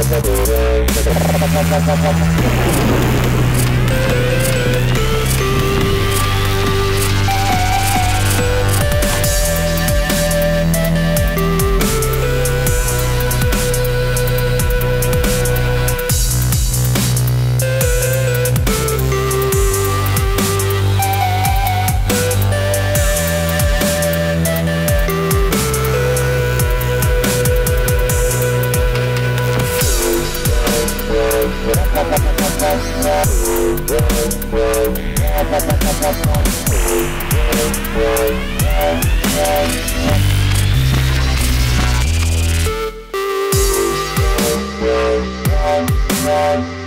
Thank you. Bye.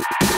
Thank